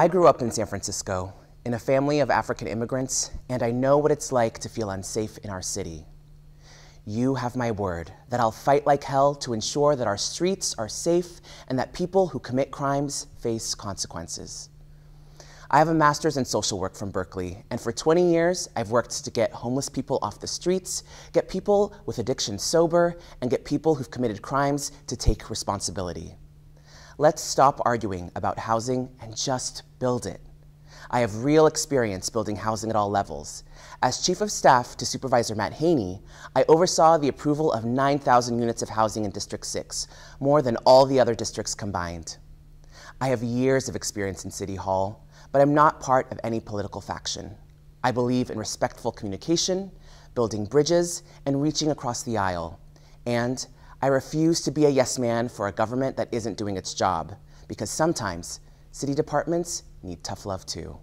I grew up in San Francisco in a family of African immigrants, and I know what it's like to feel unsafe in our city. You have my word that I'll fight like hell to ensure that our streets are safe and that people who commit crimes face consequences. I have a master's in social work from Berkeley, and for 20 years, I've worked to get homeless people off the streets, get people with addiction sober, and get people who've committed crimes to take responsibility. Let's stop arguing about housing and just build it. I have real experience building housing at all levels. As Chief of Staff to Supervisor Matt Haney, I oversaw the approval of 9,000 units of housing in District 6, more than all the other districts combined. I have years of experience in City Hall, but I'm not part of any political faction. I believe in respectful communication, building bridges, and reaching across the aisle. And I refuse to be a yes man for a government that isn't doing its job, because sometimes city departments need tough love too.